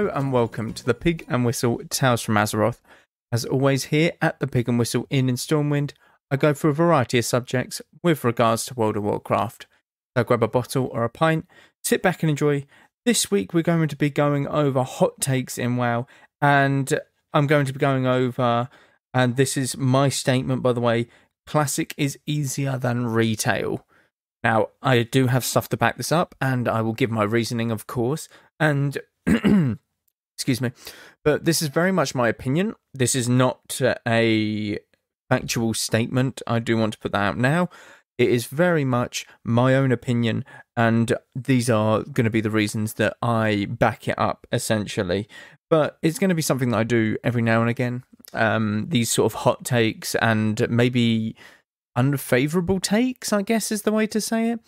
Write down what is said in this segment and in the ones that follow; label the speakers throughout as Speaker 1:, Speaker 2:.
Speaker 1: Hello and welcome to the Pig and Whistle Tales from Azeroth. As always, here at the Pig and Whistle Inn in Stormwind, I go through a variety of subjects with regards to World of Warcraft. So grab a bottle or a pint, sit back and enjoy. This week we're going to be going over hot takes in WoW, and I'm going to be going over, and this is my statement by the way, classic is easier than retail. Now, I do have stuff to back this up, and I will give my reasoning, of course. And excuse me, but this is very much my opinion. This is not a factual statement. I do want to put that out now. It is very much my own opinion, and these are going to be the reasons that I back it up, essentially. But it's going to be something that I do every now and again. Um, these sort of hot takes and maybe unfavorable takes, I guess is the way to say it.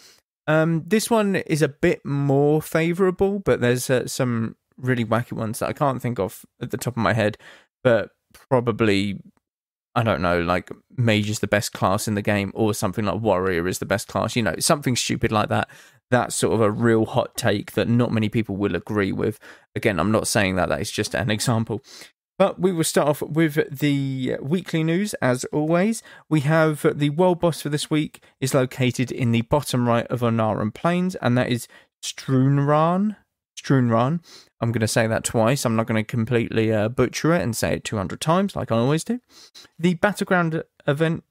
Speaker 1: Um, this one is a bit more favorable, but there's uh, some really wacky ones that I can't think of at the top of my head, but probably I don't know, like mage is the best class in the game, or something like warrior is the best class. You know, something stupid like that. That's sort of a real hot take that not many people will agree with. Again, I'm not saying that; that is just an example. But we will start off with the weekly news as always. We have the world boss for this week is located in the bottom right of Ohn'ahran Plains, and that is Strunraan. Strunraan. I'm going to say that twice. I'm not going to completely uh, butcher it and say it 200 times like I always do. The battleground event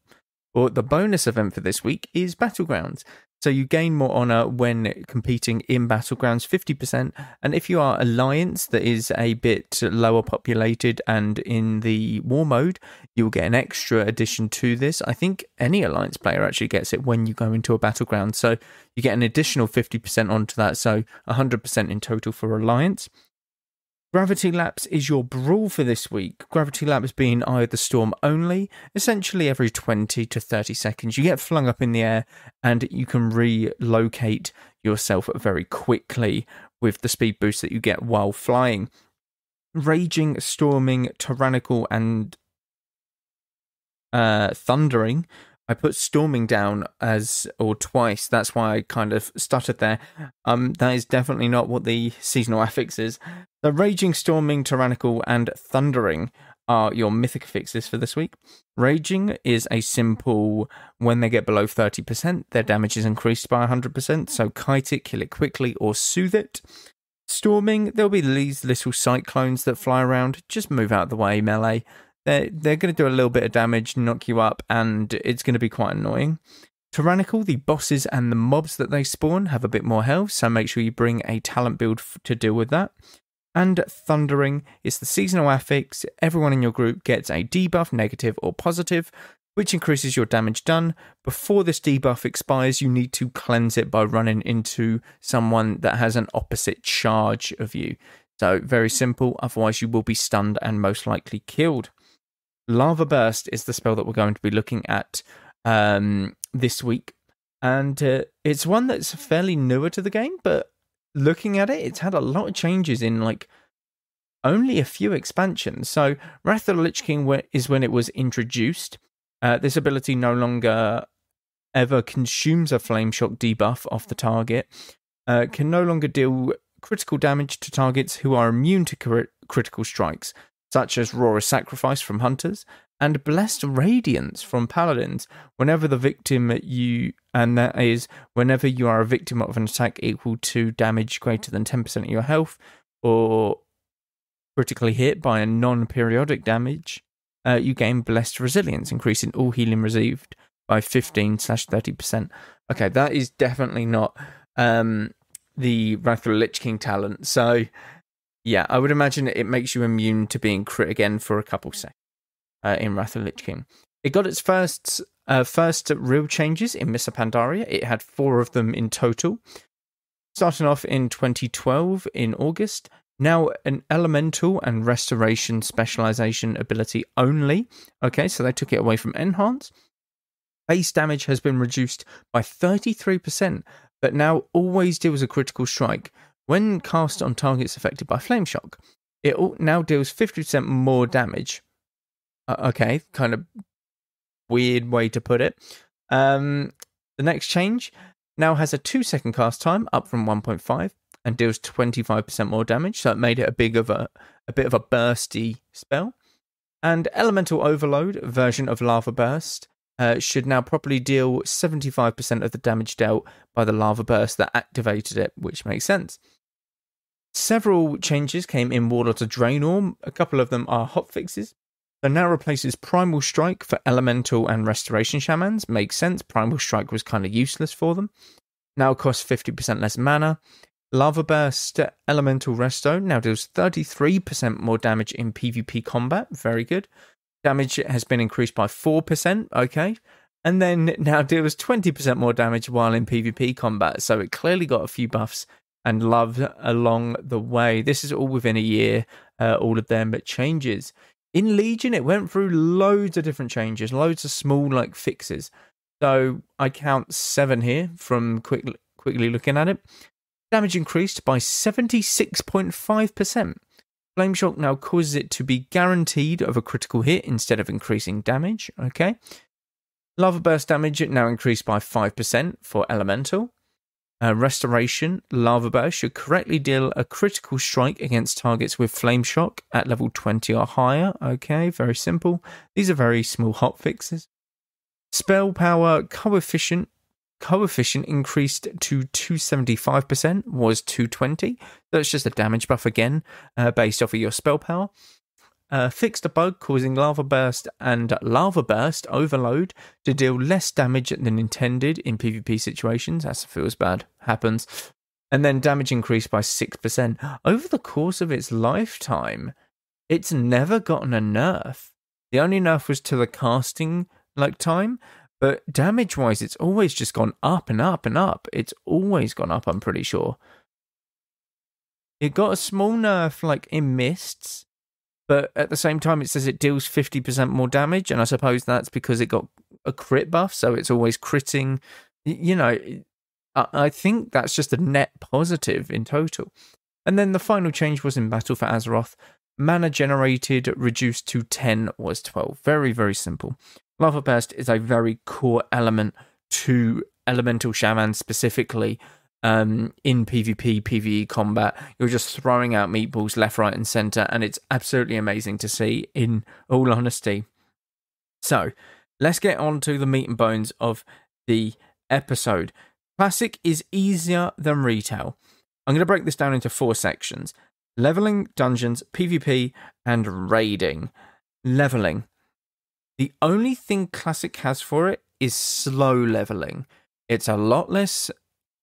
Speaker 1: or the bonus event for this week is Battlegrounds. So you gain more honor when competing in battlegrounds, 50%. And if you are alliance that is a bit lower populated and in the war mode, you'll get an extra addition to this. I think any alliance player actually gets it when you go into a battleground. So you get an additional 50% onto that. So 100% in total for alliance. Gravity Lapse is your brawl for this week. Gravity Lapse being Eye of the Storm only. Essentially, every 20 to 30 seconds, you get flung up in the air and you can relocate yourself very quickly with the speed boost that you get while flying. Raging, Storming, Tyrannical, and uh, Thundering I put storming down as or twice. That's why I kind of stuttered there. Um, that is definitely not what the seasonal affix is. The raging, storming, tyrannical, and thundering are your mythic fixes for this week. Raging is a simple when they get below 30%, their damage is increased by 100%. So kite it, kill it quickly, or soothe it. Storming, there'll be these little cyclones that fly around. Just move out of the way, melee they're they're going to do a little bit of damage, knock you up, and it's going to be quite annoying. Tyrannical, the bosses and the mobs that they spawn have a bit more health, so make sure you bring a talent build to deal with that. And Thundering is the seasonal affix. Everyone in your group gets a debuff, negative or positive, which increases your damage done. Before this debuff expires, you need to cleanse it by running into someone that has an opposite charge of you. So, very simple, otherwise, you will be stunned and most likely killed. Lava Burst is the spell that we're going to be looking at um, this week. And uh, it's one that's fairly newer to the game, but looking at it, it's had a lot of changes in like only a few expansions. So, Wrath of the Lich King is when it was introduced. Uh, this ability no longer ever consumes a Flame Shock debuff off the target, uh, can no longer deal critical damage to targets who are immune to crit- critical strikes such as Roar of Sacrifice from Hunters and Blessed Radiance from Paladins, whenever the victim you, and that is whenever you are a victim of an attack equal to damage greater than 10% of your health, or critically hit by a non periodic damage, uh, you gain Blessed Resilience, increasing all healing received by 15 slash 30%. Okay, that is definitely not um, the Wrath of the Lich King talent. So yeah, I would imagine it makes you immune to being crit again for a couple seconds uh, in Wrath of Lich King. It got its first uh, first real changes in Mists of Pandaria. It had four of them in total. Starting off in 2012 in August. Now an elemental and restoration specialization ability only. Okay, so they took it away from enhance. Base damage has been reduced by 33%, but now always deals a critical strike when cast on targets affected by flame shock, it now deals 50% more damage. Okay, kind of weird way to put it. Um, the next change now has a two second cast time, up from 1.5. and deals 25% more damage, so it made it a big of a a bit of a bursty spell. And Elemental Overload version of Lava Burst uh, should now properly deal 75% of the damage dealt by the lava burst that activated it, which makes sense. Several changes came in Warlord of Draenor. A couple of them are hotfixes. So now replaces Primal Strike for Elemental and Restoration Shamans. Makes sense. Primal Strike was kind of useless for them. Now costs 50% less mana. Lava Burst Elemental Resto now deals 33% more damage in PvP combat. Very good. Damage has been increased by 4%. Okay. And then now deals 20% more damage while in PvP combat. So it clearly got a few buffs and love along the way. This is all within a year, uh, all of them but changes. In Legion, it went through loads of different changes, loads of small like fixes. So I count seven here from quick, quickly looking at it. Damage increased by 76.5%. Flame Shock now causes it to be guaranteed of a critical hit instead of increasing damage. Okay. Lava Burst damage now increased by 5% for Elemental. Uh, restoration, Lava Burst should correctly deal a critical strike against targets with Flame Shock at level 20 or higher. Okay, very simple. These are very small hot fixes. Spell power coefficient coefficient increased to 275%, was 220. That's just a damage buff again, uh, based off of your spell power. Uh, fixed a bug causing lava burst and lava burst overload to deal less damage than intended in PvP situations. That feels bad. Happens. And then damage increased by 6%. Over the course of its lifetime, it's never gotten a nerf. The only nerf was to the casting like time, but damage wise, it's always just gone up and up and up. It's always gone up, I'm pretty sure. It got a small nerf like in mists, but at the same time, it says it deals 50% more damage. And I suppose that's because it got a crit buff, so it's always critting. You know, I think that's just a net positive in total. And then the final change was in Battle for Azeroth. Mana generated reduced to 10 was 12. Very, very simple. Lava Burst is a very core element to Elemental Shaman specifically. Um, in PvP, PvE combat, you're just throwing out meatballs left, right, and center, and it's absolutely amazing to see, in all honesty. So, let's get on to the meat and bones of the episode. Classic is easier than retail. I'm going to break this down into four sections leveling, dungeons, PvP, and raiding. Leveling. The only thing Classic has for it is slow leveling. It's a lot less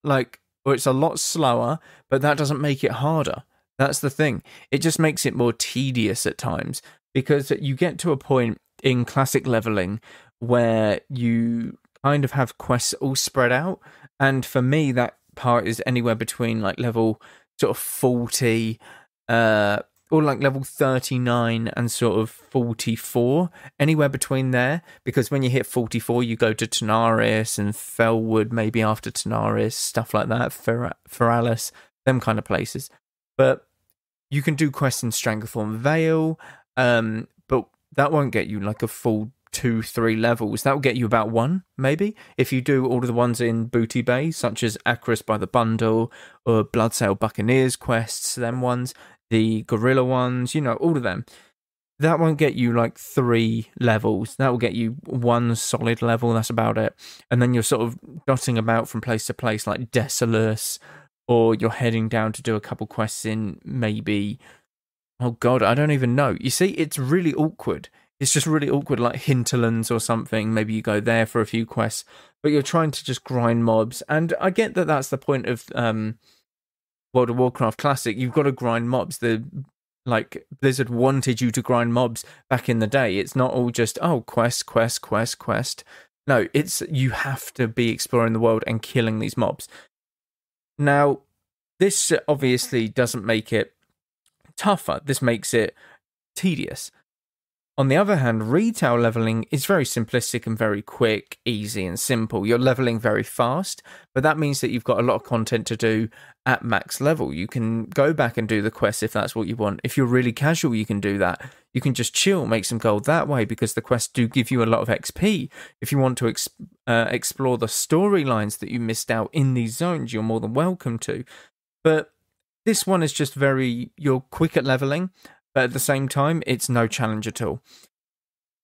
Speaker 1: like, or it's a lot slower, but that doesn't make it harder. That's the thing. It just makes it more tedious at times because you get to a point in classic leveling where you kind of have quests all spread out. And for me, that part is anywhere between like level sort of 40 uh, or like level 39 and sort of 44 anywhere between there. Because when you hit 44 you go to Tanaris and Felwood maybe after Tanaris stuff like that Fer- Feralas them kind of places. But you can do quests in Stranglethorn Vale um but that won't get you like a full two three levels that will get you about one maybe if you do all of the ones in Booty Bay such as Akiris by the Bundle uh, or Bloodsail Buccaneers quests them ones the gorilla ones, you know, all of them. That won't get you like three levels. That will get you one solid level. That's about it. And then you're sort of dotting about from place to place, like Desolace, or you're heading down to do a couple quests in maybe. Oh God, I don't even know. You see, it's really awkward. It's just really awkward, like Hinterlands or something. Maybe you go there for a few quests, but you're trying to just grind mobs. And I get that that's the point of um, World of Warcraft Classic, you've got to grind mobs. The like Blizzard wanted you to grind mobs back in the day. It's not all just oh quest, quest, quest, quest. No, it's you have to be exploring the world and killing these mobs. Now, this obviously doesn't make it tougher. This makes it tedious. On the other hand, retail leveling is very simplistic and very quick, easy, and simple. You're leveling very fast, but that means that you've got a lot of content to do at max level. You can go back and do the quests if that's what you want. If you're really casual, you can do that. You can just chill, make some gold that way because the quests do give you a lot of XP. If you want to uh, explore the storylines that you missed out in these zones, you're more than welcome to. But this one is just very you're quick at leveling, but at the same time, it's no challenge at all.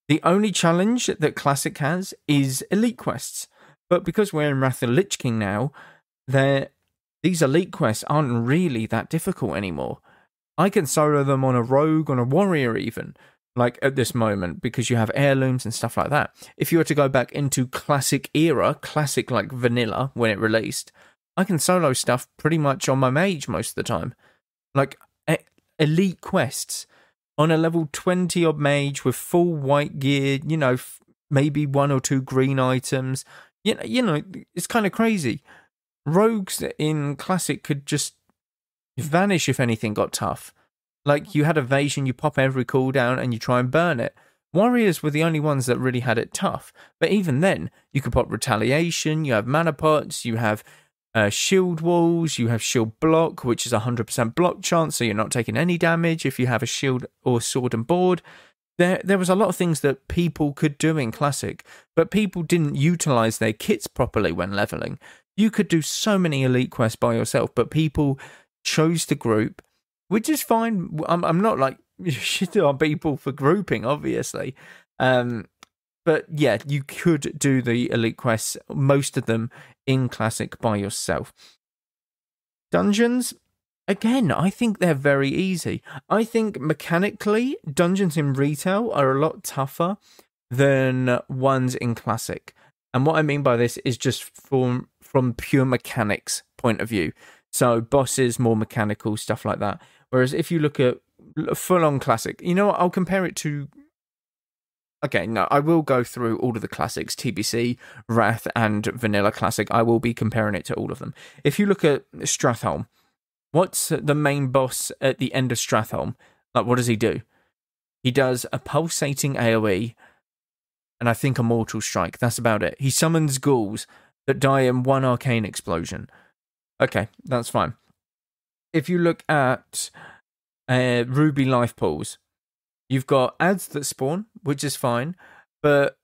Speaker 1: The only challenge that Classic has is Elite Quests. But because we're in Wrath of Lich King now, these Elite Quests aren't really that difficult anymore. I can solo them on a rogue, on a warrior, even, like at this moment, because you have heirlooms and stuff like that. If you were to go back into classic era, classic like vanilla when it released, I can solo stuff pretty much on my mage most of the time. Like elite quests on a level 20 odd mage with full white gear, you know, maybe one or two green items. You know, you know it's kind of crazy. Rogues in Classic could just vanish if anything got tough. Like you had evasion, you pop every cooldown and you try and burn it. Warriors were the only ones that really had it tough. But even then, you could pop retaliation, you have mana pots, you have uh, shield walls, you have shield block, which is a 100% block chance, so you're not taking any damage if you have a shield or sword and board. There, there was a lot of things that people could do in Classic, but people didn't utilize their kits properly when leveling. You could do so many elite quests by yourself, but people chose to group, which is fine. I'm, I'm not like shit on people for grouping, obviously. Um, but yeah, you could do the elite quests, most of them in Classic by yourself. Dungeons, again, I think they're very easy. I think mechanically, dungeons in retail are a lot tougher than ones in Classic. And what I mean by this is just from from pure mechanics point of view. So bosses, more mechanical stuff like that. Whereas if you look at full on classic, you know what? I'll compare it to okay, no, I will go through all of the classics, TBC, Wrath, and Vanilla Classic. I will be comparing it to all of them. If you look at Stratholme, what's the main boss at the end of Stratholme? Like, what does he do? He does a pulsating AoE, and I think a mortal strike. That's about it. He summons ghouls that die in one arcane explosion. Okay, that's fine. If you look at uh, Ruby life pools, You've got ads that spawn, which is fine, but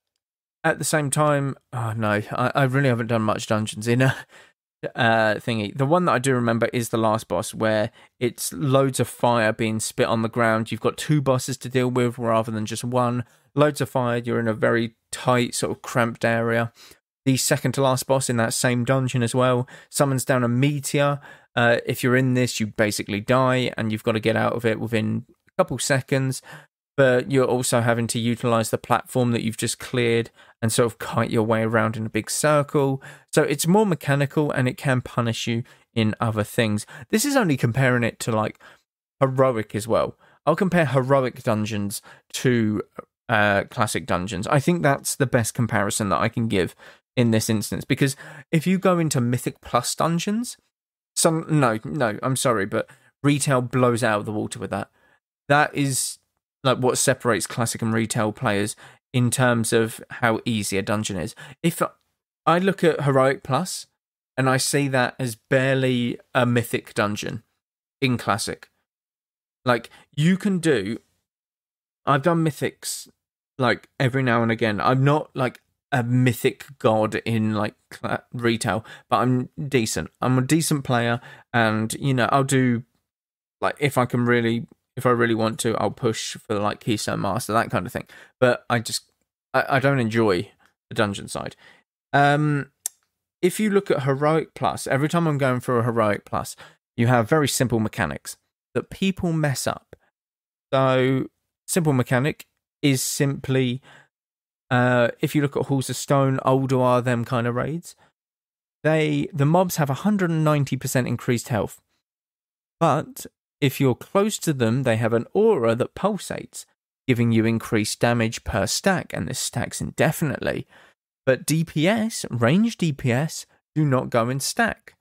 Speaker 1: at the same time, oh no, I, I really haven't done much dungeons in a uh, thingy. The one that I do remember is the last boss, where it's loads of fire being spit on the ground. You've got two bosses to deal with rather than just one. Loads of fire. You're in a very tight, sort of cramped area. The second to last boss in that same dungeon as well summons down a meteor. Uh, if you're in this, you basically die, and you've got to get out of it within a couple seconds but you're also having to utilize the platform that you've just cleared and sort of kite your way around in a big circle. So it's more mechanical and it can punish you in other things. This is only comparing it to like heroic as well. I'll compare heroic dungeons to uh, classic dungeons. I think that's the best comparison that I can give in this instance because if you go into mythic plus dungeons, some no, no, I'm sorry, but retail blows out of the water with that. That is like what separates classic and retail players in terms of how easy a dungeon is. If I look at Heroic Plus and I see that as barely a mythic dungeon in classic, like you can do, I've done mythics like every now and again. I'm not like a mythic god in like retail, but I'm decent. I'm a decent player, and you know I'll do like if I can really if I really want to, I'll push for like Keystone Master, that kind of thing. But I just I, I don't enjoy the dungeon side. Um, if you look at Heroic Plus, every time I'm going for a Heroic Plus, you have very simple mechanics that people mess up. So, simple mechanic is simply uh, if you look at Halls of Stone, Ulduar, them kind of raids, they the mobs have 190% increased health. But if you're close to them, they have an aura that pulsates, giving you increased damage per stack, and this stacks indefinitely. But DPS, range DPS, do not go in stack,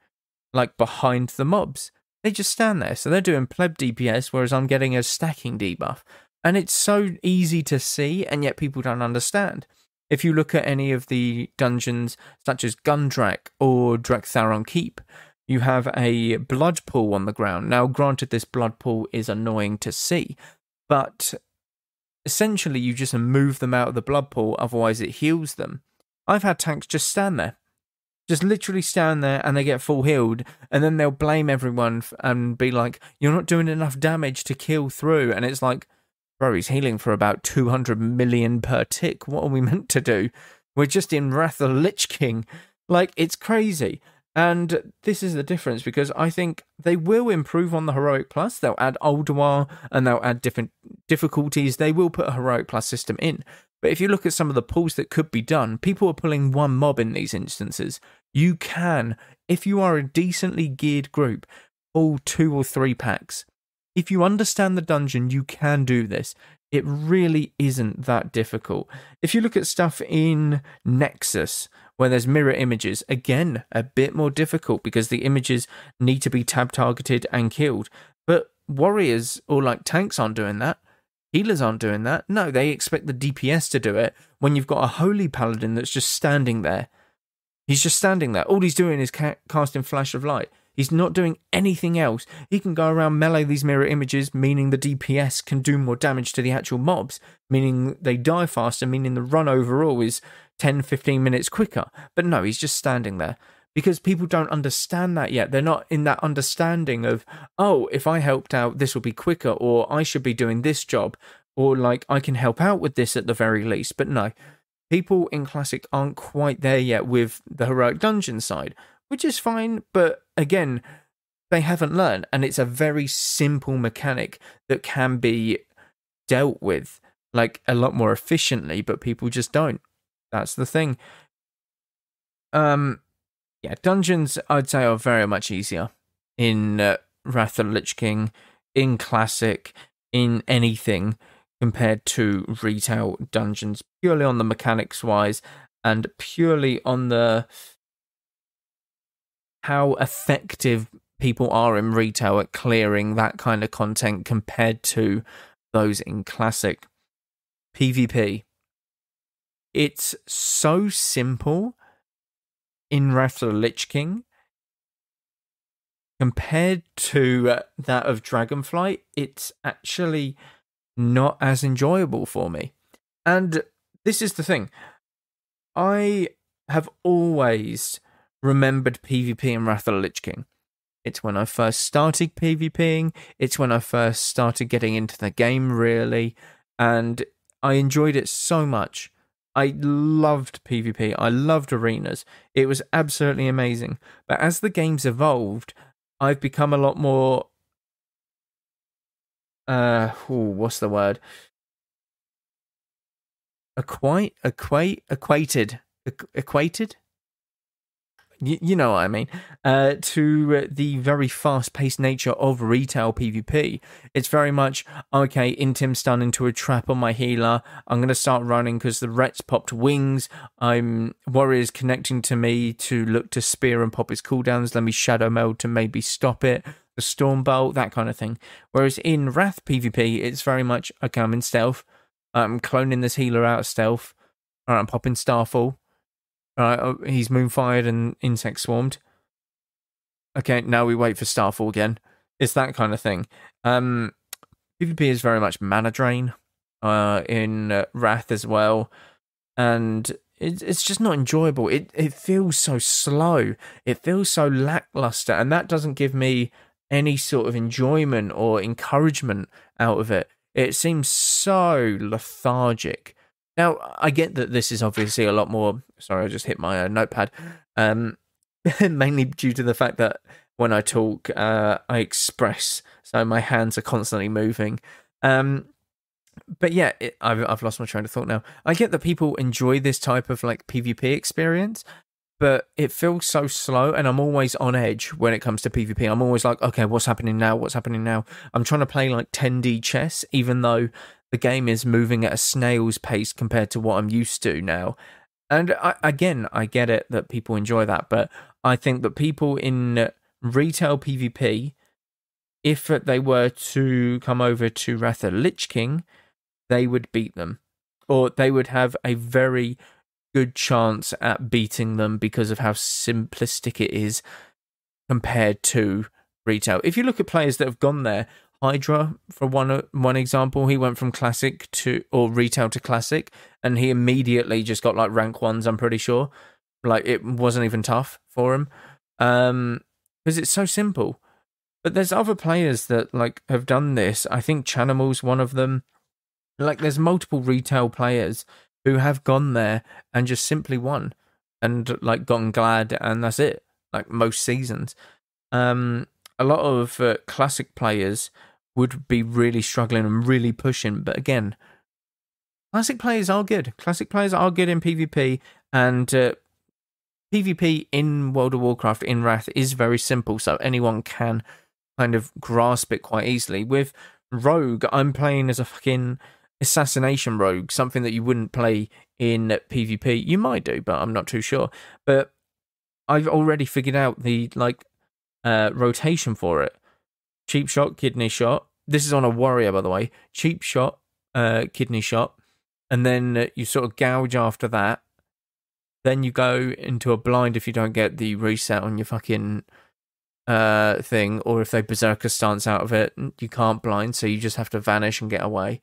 Speaker 1: like behind the mobs. They just stand there, so they're doing pleb DPS, whereas I'm getting a stacking debuff. And it's so easy to see, and yet people don't understand. If you look at any of the dungeons, such as Gundrak or Drak-Tharon Keep, you have a blood pool on the ground. Now, granted, this blood pool is annoying to see, but essentially you just move them out of the blood pool, otherwise, it heals them. I've had tanks just stand there, just literally stand there and they get full healed, and then they'll blame everyone and be like, "You're not doing enough damage to kill through," and it's like, bro, he's healing for about 200 million per tick. What are we meant to do? We're just in Wrath of the Lich King. Like, it's crazy. And this is the difference because I think they will improve on the Heroic Plus. They'll add Ulduar and they'll add different difficulties. They will put a Heroic Plus system in. But if you look at some of the pulls that could be done, people are pulling one mob in these instances. You can, if you are a decently geared group, pull two or three packs. If you understand the dungeon, you can do this. It really isn't that difficult. If you look at stuff in Nexus, where there's mirror images, again, a bit more difficult because the images need to be tab targeted and killed. But warriors or like tanks aren't doing that. Healers aren't doing that. No, they expect the DPS to do it when you've got a holy paladin that's just standing there. He's just standing there. All he's doing is ca- casting flash of light. He's not doing anything else. He can go around melee these mirror images, meaning the DPS can do more damage to the actual mobs, meaning they die faster, meaning the run overall is 10, 15 minutes quicker. But no, he's just standing there because people don't understand that yet. They're not in that understanding of, oh, if I helped out, this will be quicker, or I should be doing this job, or like I can help out with this at the very least. But no, people in Classic aren't quite there yet with the Heroic Dungeon side, which is fine. But again, they haven't learned, and it's a very simple mechanic that can be dealt with like a lot more efficiently, but people just don't. That's the thing. Um, yeah, dungeons I'd say are very much easier in uh, Wrath of Lich King, in Classic, in anything compared to retail dungeons, purely on the mechanics wise and purely on the how effective people are in retail at clearing that kind of content compared to those in Classic. PvP. It's so simple in Wrath of the Lich King compared to uh, that of Dragonflight, it's actually not as enjoyable for me. And this is the thing I have always remembered PvP in Wrath of the Lich King. It's when I first started PvPing, it's when I first started getting into the game, really, and I enjoyed it so much. I loved PvP. I loved arenas. It was absolutely amazing. But as the game's evolved, I've become a lot more. Uh, ooh, what's the word? Equate, equate, equated, equated you, you know what I mean, uh, to the very fast paced nature of retail PvP. It's very much, okay, Intim stun into a trap on my healer. I'm going to start running because the Ret's popped wings. I'm Warrior's connecting to me to look to spear and pop his cooldowns. Let me shadow meld to maybe stop it. The Storm Bolt, that kind of thing. Whereas in Wrath PvP, it's very much, okay, I'm in stealth. I'm cloning this healer out of stealth. All right, I'm popping Starfall. Uh, he's moonfired and insect swarmed. Okay, now we wait for Starfall again. It's that kind of thing. Um, PvP is very much mana drain uh, in uh, Wrath as well, and it, it's just not enjoyable. It it feels so slow. It feels so lackluster, and that doesn't give me any sort of enjoyment or encouragement out of it. It seems so lethargic. Now, I get that this is obviously a lot more. Sorry, I just hit my uh, notepad. Um, mainly due to the fact that when I talk, uh, I express, so my hands are constantly moving. Um, but yeah, it, I've I've lost my train of thought now. I get that people enjoy this type of like PvP experience, but it feels so slow, and I'm always on edge when it comes to PvP. I'm always like, okay, what's happening now? What's happening now? I'm trying to play like 10D chess, even though the game is moving at a snail's pace compared to what I'm used to now. And I, again, I get it that people enjoy that, but I think that people in retail PvP, if they were to come over to Wrath of Lich King, they would beat them, or they would have a very good chance at beating them because of how simplistic it is compared to retail. If you look at players that have gone there, Hydra, for one one example, he went from classic to or retail to classic, and he immediately just got like rank ones. I'm pretty sure. Like it wasn't even tough for him. Um, because it's so simple. But there's other players that like have done this. I think Chanimal's one of them. Like there's multiple retail players who have gone there and just simply won and like gotten glad and that's it. Like most seasons. Um a lot of uh, classic players would be really struggling and really pushing, but again, classic players are good. Classic players are good in PvP and uh, PvP in World of Warcraft in Wrath is very simple, so anyone can kind of grasp it quite easily. With Rogue, I'm playing as a fucking assassination rogue, something that you wouldn't play in PvP. You might do, but I'm not too sure. But I've already figured out the like uh, rotation for it. Cheap shot, kidney shot. This is on a warrior, by the way. Cheap shot, uh, kidney shot, and then you sort of gouge after that. Then you go into a blind if you don't get the reset on your fucking uh, thing, or if they berserker stance out of it, you can't blind, so you just have to vanish and get away.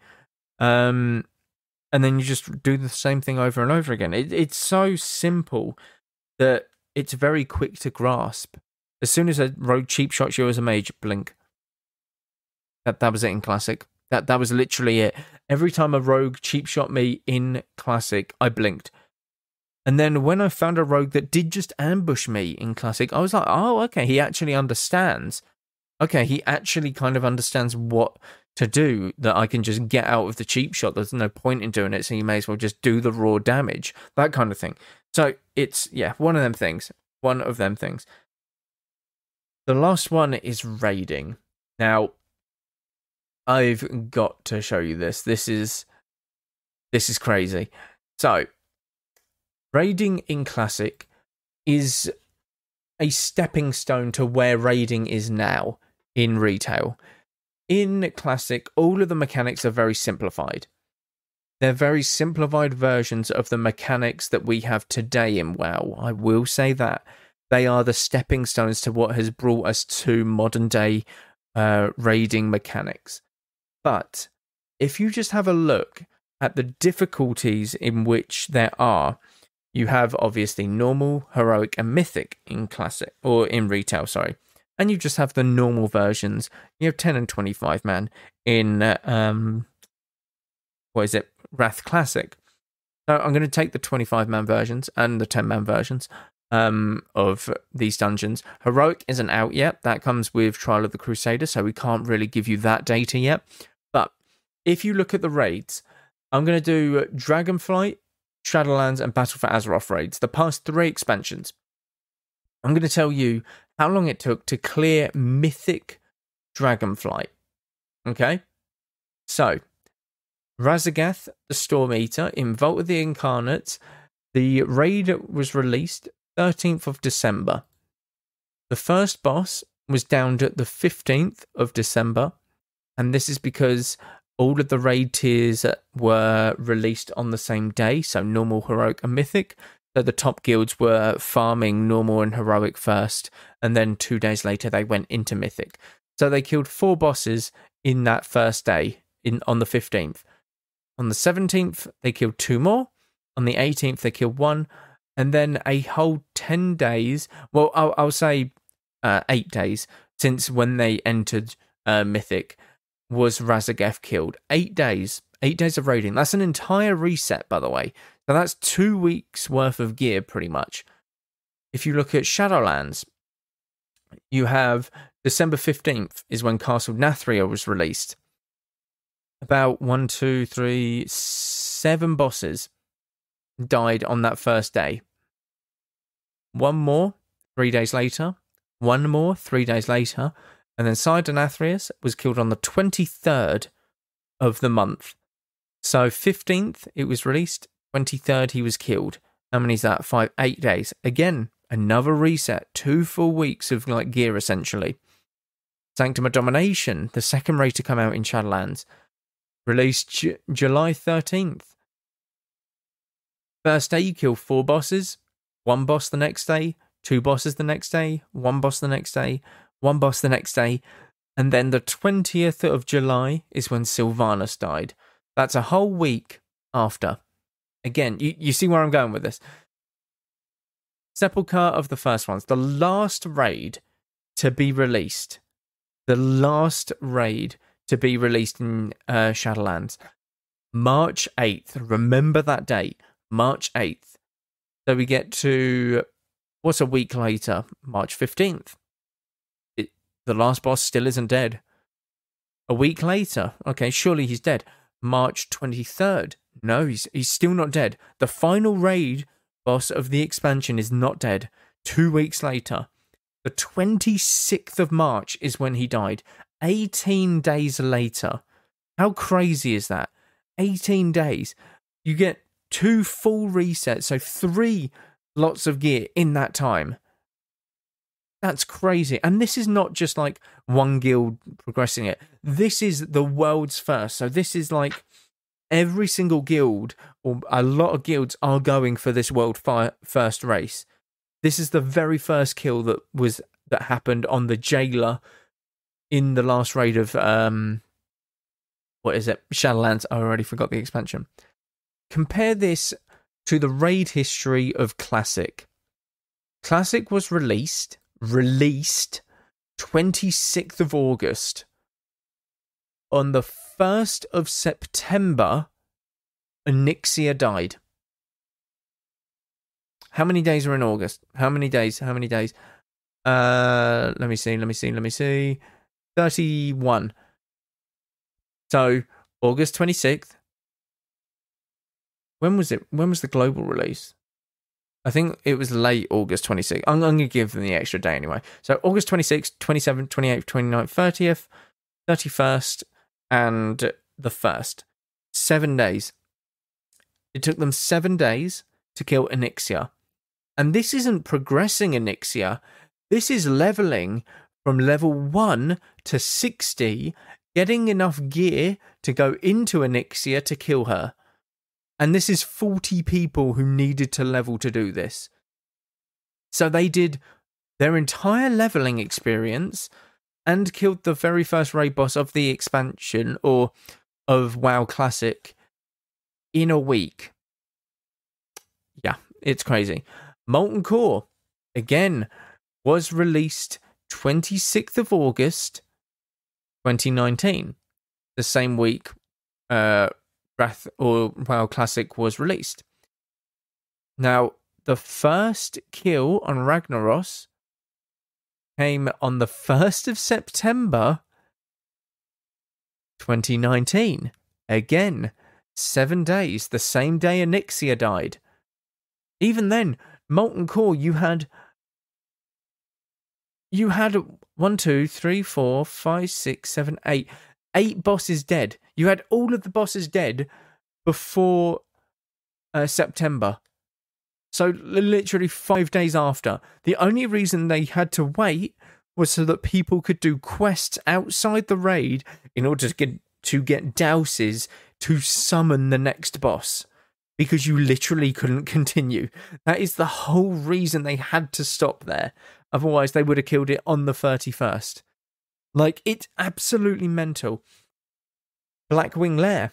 Speaker 1: Um, and then you just do the same thing over and over again. It, it's so simple that it's very quick to grasp. As soon as a rogue cheap shots you as a mage, blink. That that was it in classic. That that was literally it. Every time a rogue cheap shot me in classic, I blinked. And then when I found a rogue that did just ambush me in Classic, I was like, oh, okay, he actually understands. Okay, he actually kind of understands what to do that I can just get out of the cheap shot. There's no point in doing it, so you may as well just do the raw damage, that kind of thing. So it's, yeah, one of them things. One of them things. The last one is raiding. Now, I've got to show you this. This is this is crazy. So, raiding in classic is a stepping stone to where raiding is now in retail. In classic, all of the mechanics are very simplified. They're very simplified versions of the mechanics that we have today in WoW. I will say that. They are the stepping stones to what has brought us to modern day uh, raiding mechanics. But if you just have a look at the difficulties in which there are, you have obviously normal, heroic, and mythic in classic or in retail, sorry. And you just have the normal versions. You have 10 and 25 man in um what is it? Wrath Classic. So I'm going to take the 25 man versions and the 10 man versions um, of these dungeons. Heroic isn't out yet. That comes with Trial of the Crusader, so we can't really give you that data yet. If you look at the raids, I'm going to do Dragonflight, Shadowlands, and Battle for Azeroth raids, the past three expansions. I'm going to tell you how long it took to clear Mythic Dragonflight. Okay? So, Raszageth, the Storm Eater, in Vault of the Incarnate, the raid was released 13th of December. The first boss was downed at the 15th of December, and this is because all of the raid tiers were released on the same day, so normal, heroic, and mythic. So the top guilds were farming normal and heroic first, and then two days later they went into mythic. So they killed four bosses in that first day, in on the fifteenth. On the seventeenth, they killed two more. On the eighteenth, they killed one, and then a whole ten days. Well, I'll, I'll say uh, eight days since when they entered uh, mythic was Raszageth killed. Eight days, eight days of raiding. That's an entire reset, by the way. So that's two weeks worth of gear, pretty much. If you look at Shadowlands, you have December 15th is when Castle Nathria was released. About one, two, three, seven bosses died on that first day. One more three days later. One more three days later. And then Sire Denathrius was killed on the 23rd of the month. So 15th it was released, 23rd he was killed. How many is that? Five, eight days. Again, another reset. Two full weeks of like gear essentially. Sanctum of Domination, the second raid to come out in Shadowlands, released J- July 13th. First day you kill four bosses, one boss the next day, two bosses the next day, one boss the next day, one boss the next day, and then the 20th of July is when Sylvanas died. That's a whole week after. Again, you, you see where I'm going with this. Sepulchre of the first ones, the last raid to be released, the last raid to be released in uh, Shadowlands, March 8th. Remember that date, March 8th. So we get to what's a week later, March 15th. The last boss still isn't dead. A week later, okay, surely he's dead. March 23rd. No, he's, he's still not dead. The final raid boss of the expansion is not dead. Two weeks later, the 26th of March is when he died. 18 days later. How crazy is that? 18 days. You get two full resets, so three lots of gear in that time. That's crazy. And this is not just like one guild progressing it. This is the world's first. So this is like every single guild or a lot of guilds are going for this world fi- first race. This is the very first kill that was that happened on the jailer in the last raid of um what is it? Shadowlands. I already forgot the expansion. Compare this to the raid history of Classic. Classic was released released 26th of August. On the 1st of September, Onyxia died. How many days are in August? How many days? How many days? Uh, let me see, let me see, let me see. 31. So, August 26th. When was it? When was the global release? I think it was late August 26th. I'm, I'm going to give them the extra day anyway. So August 26th, 27th, 28th, 29th, 30th, 31st, and the 1st. Seven days. It took them seven days to kill Onyxia. And this isn't progressing Onyxia. This is leveling from level 1 to 60, getting enough gear to go into Onyxia to kill her. And this is 40 people who needed to level to do this. So they did their entire leveling experience and killed the very first raid boss of the expansion or of WoW Classic in a week. Yeah, it's crazy. Molten Core, again, was released 26th of August 2019, the same week uh, Wrath or WoW Classic was released. Now, the first kill on Ragnaros came on the 1st of September 2019. Again, seven days, the same day Onyxia died. Even then, Molten Core, you had. You had one, two, three, four, five, six, seven, eight eight bosses dead. You had all of the bosses dead before uh, September. So literally five days after. The only reason they had to wait was so that people could do quests outside the raid in order to get to get douses to summon the next boss. Because you literally couldn't continue. That is the whole reason they had to stop there. Otherwise, they would have killed it on the 31st. Like, it's absolutely mental. Blackwing Lair.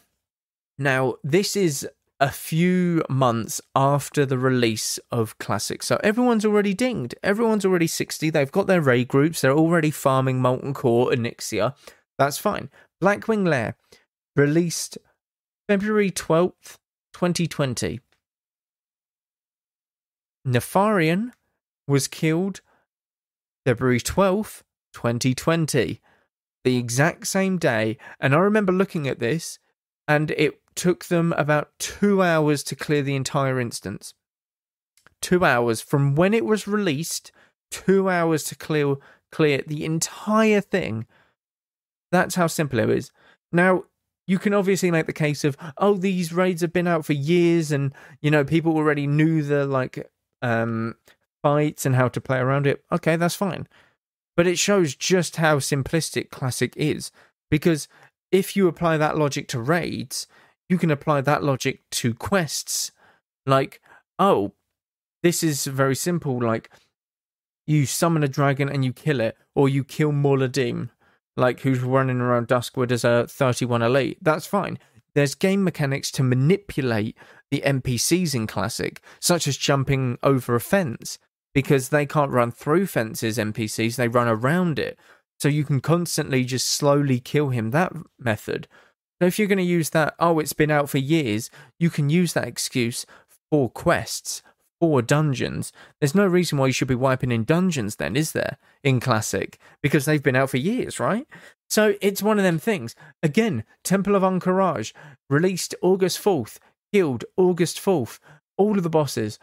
Speaker 1: Now, this is a few months after the release of Classic. So everyone's already dinged. Everyone's already 60. They've got their raid groups. They're already farming Molten Core and Nixia. That's fine. Blackwing Lair released February 12th, 2020. Nefarian was killed February 12th, 2020, the exact same day. And I remember looking at this, and it took them about two hours to clear the entire instance. Two hours from when it was released, two hours to clear clear the entire thing. That's how simple it is. Now, you can obviously make the case of, oh, these raids have been out for years, and you know people already knew the like um, fights and how to play around it. Okay, that's fine. But it shows just how simplistic Classic is. Because if you apply that logic to raids, you can apply that logic to quests. Like, oh, this is very simple. Like, you summon a dragon and you kill it, or you kill Mor'Ladim, like who's running around Duskwood as a uh, 31 elite. That's fine. There's game mechanics to manipulate the NPCs in Classic, such as jumping over a fence because they can't run through fences, NPCs, they run around it. So you can constantly just slowly kill him that method. So if you're going to use that, oh, it's been out for years, you can use that excuse for quests, for dungeons. There's no reason why you should be wiping in dungeons then, is there? In Classic, because they've been out for years, right? So it's one of them things. Again, Temple of Ahn'Qiraj, released August 4th, killed August 4th. All of the bosses.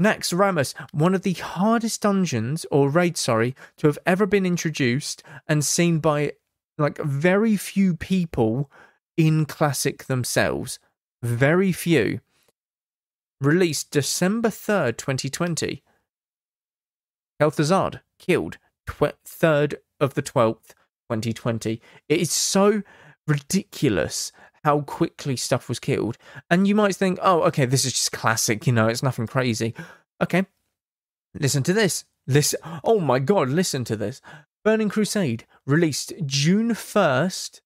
Speaker 1: Naxxramas, one of the hardest dungeons, or raids, sorry, to have ever been introduced and seen by like very few people in Classic themselves. Very few released December 3rd, 2020. Kel'Thuzad killed tw- 3rd of the 12th, 2020. It is so ridiculous how quickly stuff was killed. And you might think, oh, okay, this is just classic, you know, it's nothing crazy. Okay, listen to this. Listen, oh my god, listen to this. Burning Crusade released June 1st,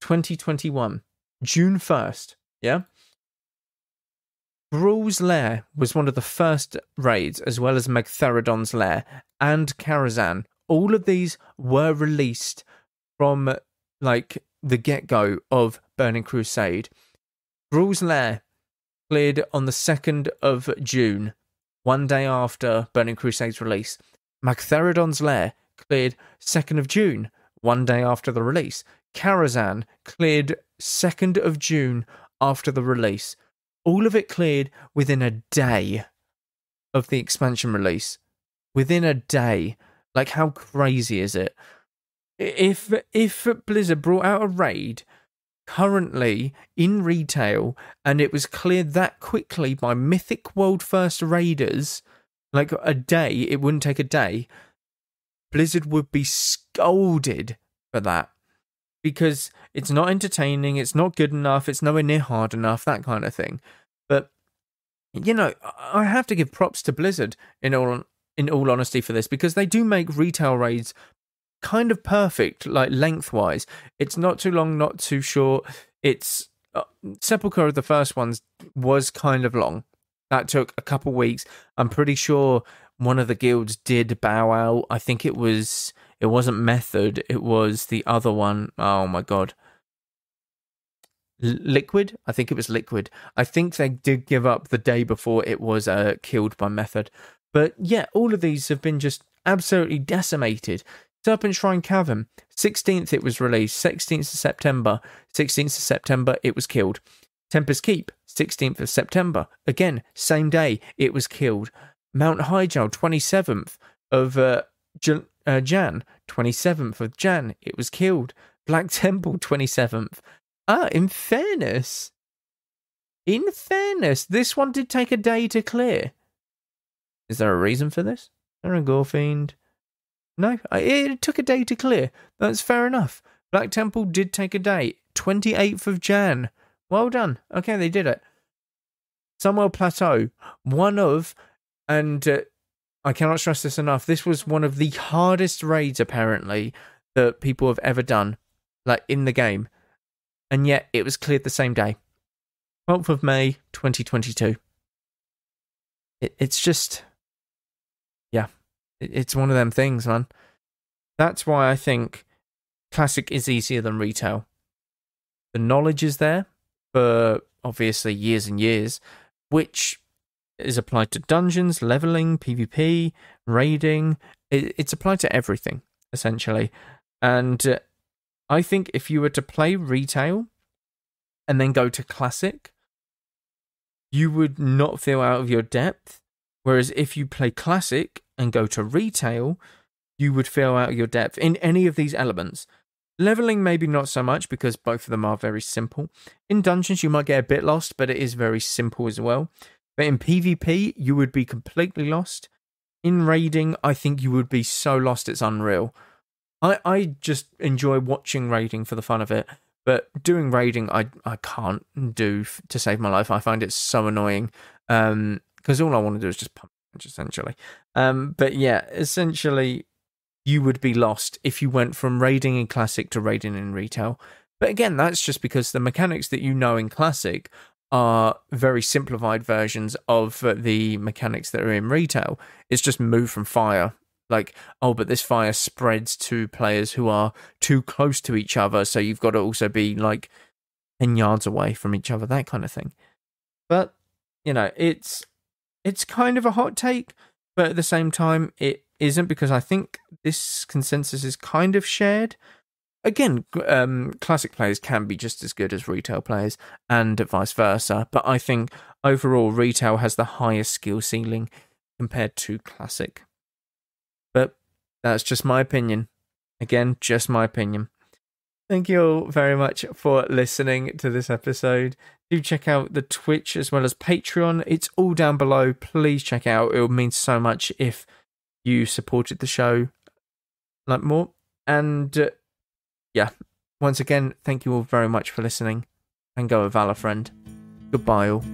Speaker 1: 2021. June 1st, yeah? Gruul's Lair was one of the first raids, as well as Magtheridon's Lair and Karazhan. All of these were released from like the get go of Burning Crusade. Gruul's Lair cleared on the 2nd of June, one day after Burning Crusade's release. Magtheridon's Lair cleared 2nd of June, one day after the release. Karazhan cleared 2nd of June after the release all of it cleared within a day of the expansion release. Within a day. Like how crazy is it? If if Blizzard brought out a raid currently in retail and it was cleared that quickly by Mythic World First Raiders, like a day, it wouldn't take a day. Blizzard would be scolded for that because it's not entertaining, it's not good enough, it's nowhere near hard enough, that kind of thing. But you know, I have to give props to Blizzard in all in all honesty for this because they do make retail raids kind of perfect, like lengthwise. It's not too long, not too short. It's uh, Sepulchre of the first ones was kind of long. That took a couple weeks. I'm pretty sure one of the guilds did bow out. I think it was it wasn't Method, it was the other one. Oh my god. Liquid, I think it was Liquid. I think they did give up the day before it was uh, killed by Method. But yeah, all of these have been just absolutely decimated. Serpentshrine Cavern, 16th it was released, 16th of September, 16th of September it was killed. Tempest Keep, 16th of September, again, same day it was killed. Mount Hyjal, 27th of uh, Jan, uh, Jan, 27th of Jan, it was killed. Black Temple, 27th. Ah, in fairness, in fairness, this one did take a day to clear. Is there a reason for this? Aragorn No, it took a day to clear. That's fair enough. Black Temple did take a day. 28th of Jan. Well done. Okay, they did it. Sunwell Plateau, one of, and uh, I cannot stress this enough, this was one of the hardest raids, apparently, that people have ever done, like in the game. And yet it was cleared the same day. 12th of May, 2022. It, it's just, it's one of them things, man. That's why I think classic is easier than retail. The knowledge is there for obviously years and years, which is applied to dungeons, leveling, PvP, raiding. it's applied to everything, essentially. And uh, I think if you were to play retail and then go to classic, you would not feel out of your depth. Whereas if you play classic and go to retail, you would feel out your depth in any of these elements. Leveling, maybe not so much because both of them are very simple. In dungeons, you might get a bit lost, but it is very simple as well. But in PvP, you would be completely lost. In raiding, I think you would be so lost it's unreal. I, I just enjoy watching raiding for the fun of it, but doing raiding I I can't do to save my life. I find it so annoying. Um, because all I want to do is just punch essentially. Um, but yeah, essentially you would be lost if you went from raiding in classic to raiding in retail. But again, that's just because the mechanics that you know in classic are very simplified versions of the mechanics that are in retail. It's just move from fire. Like, oh, but this fire spreads to players who are too close to each other, so you've got to also be like 10 yards away from each other, that kind of thing. But, you know, it's it's kind of a hot take, but at the same time, it isn't because I think this consensus is kind of shared. Again, um, classic players can be just as good as retail players, and vice versa. But I think overall, retail has the highest skill ceiling compared to classic. But that's just my opinion. Again, just my opinion. Thank you all very much for listening to this episode. Do check out the Twitch as well as Patreon. It's all down below. Please check out. It would mean so much if you supported the show like more. And uh, yeah, once again, thank you all very much for listening. And go with Valor, friend. Goodbye, all.